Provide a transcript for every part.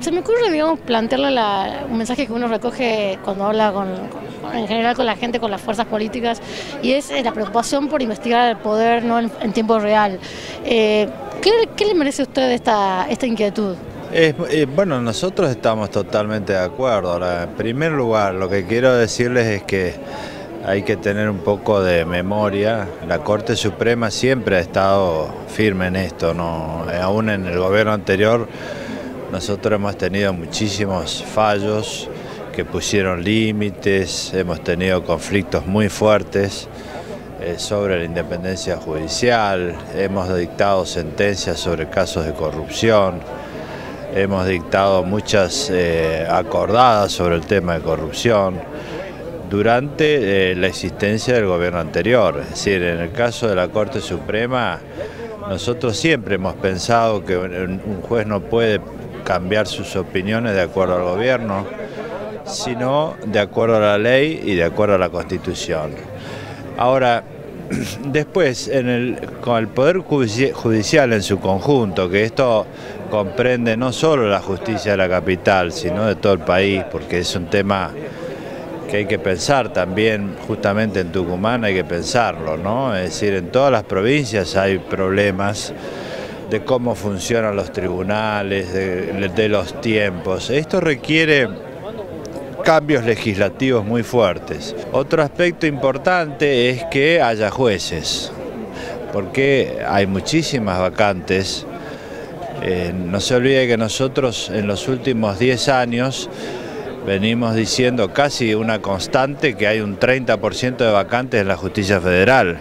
Se me ocurre, digamos, plantearle la, un mensaje que uno recoge cuando habla con, en general con la gente, con las fuerzas políticas, y es eh, la preocupación por investigar el poder ¿no? en, tiempo real. Eh, ¿qué, le merece a usted esta, esta inquietud? Eh, bueno, nosotros estamos totalmente de acuerdo. En primer lugar, lo que quiero decirles es que hay que tener un poco de memoria. La Corte Suprema siempre ha estado firme en esto, ¿no? aún en el gobierno anterior nosotros hemos tenido muchísimos fallos que pusieron límites, hemos tenido conflictos muy fuertes eh, sobre la independencia judicial, hemos dictado sentencias sobre casos de corrupción, hemos dictado muchas eh, acordadas sobre el tema de corrupción durante eh, la existencia del gobierno anterior. Es decir, en el caso de la Corte Suprema, nosotros siempre hemos pensado que un juez no puede cambiar sus opiniones de acuerdo al gobierno, sino de acuerdo a la ley y de acuerdo a la Constitución. Ahora, después, con el Poder Judicial en su conjunto, que esto comprende no solo la justicia de la capital, sino de todo el país, porque es un tema que hay que pensar también, justamente en Tucumán hay que pensarlo, ¿no? Es decir, en todas las provincias hay problemas de cómo funcionan los tribunales, de, los tiempos. Esto requiere cambios legislativos muy fuertes. Otro aspecto importante es que haya jueces, porque hay muchísimas vacantes. Eh, no se olvide que nosotros en los últimos 10 años venimos diciendo casi una constante que hay un 30% de vacantes en la justicia federal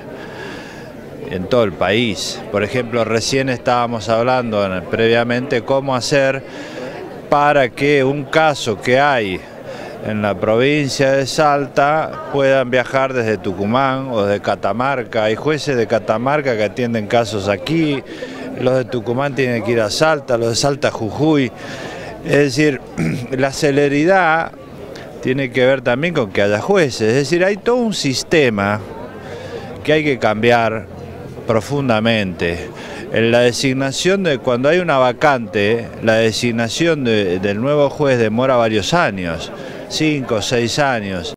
en todo el país. Por ejemplo, recién estábamos hablando previamente cómo hacer para que un caso que hay en la provincia de Salta puedan viajar desde Tucumán o de Catamarca. Hay jueces de Catamarca que atienden casos aquí, los de Tucumán tienen que ir a Salta, los de Salta a Jujuy. Es decir, la celeridad tiene que ver también con que haya jueces. Es decir, hay todo un sistema que hay que cambiar profundamente. En la designación de cuando hay una vacante, la designación del nuevo juez demora varios años, cinco seis años.